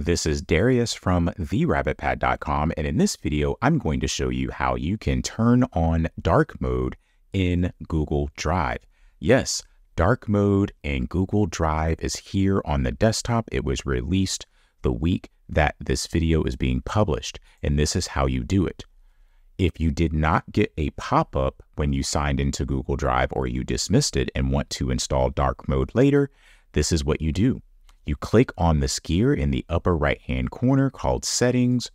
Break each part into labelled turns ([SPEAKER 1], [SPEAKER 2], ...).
[SPEAKER 1] This is Darius from therabbitpad.com and in this video I'm going to show you how you can turn on dark mode in Google Drive. Yes, dark mode in Google Drive is here on the desktop. It was released the week that this video is being published and this is how you do it. If you did not get a pop-up when you signed into Google Drive or you dismissed it and want to install dark mode later, this is what you do you click on this gear in the upper right hand corner called Settings,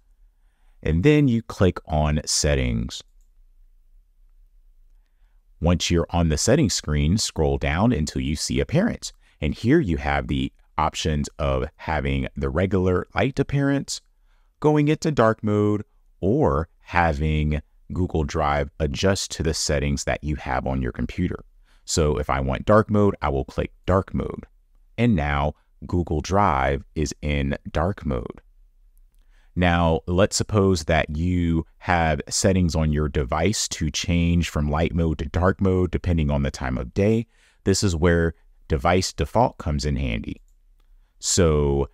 [SPEAKER 1] and then you click on Settings. Once you're on the settings screen, scroll down until you see Appearance. And here you have the options of having the regular light appearance, going into dark mode, or having Google Drive adjust to the settings that you have on your computer. So if I want dark mode, I will click dark mode. And now Google Drive is in dark mode. Now, let's suppose that you have settings on your device to change from light mode to dark mode depending on the time of day. This is where device default comes in handy. So,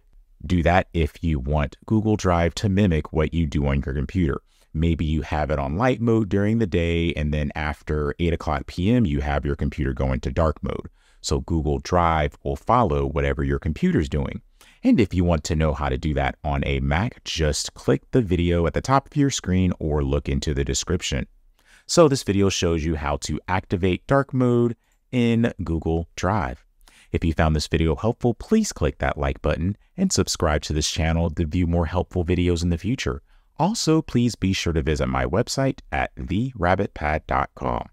[SPEAKER 1] do that if you want Google Drive to mimic what you do on your computer. Maybe you have it on light mode during the day, and then after 8 o'clock p.m., you have your computer go into dark mode. So Google Drive will follow whatever your computer's doing. And if you want to know how to do that on a Mac, just click the video at the top of your screen or look into the description. So this video shows you how to activate dark mode in Google Drive. If you found this video helpful, please click that like button and subscribe to this channel to view more helpful videos in the future. Also, please be sure to visit my website at therabbitpad.com.